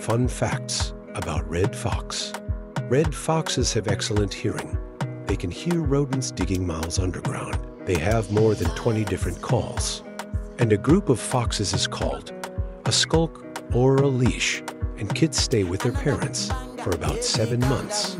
Fun facts about red fox. Red foxes have excellent hearing. They can hear rodents digging miles underground. They have more than 20 different calls. And a group of foxes is called a skulk or a leash, and kids stay with their parents for about seven months.